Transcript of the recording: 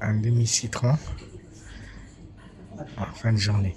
un demi-citron en fin de journée.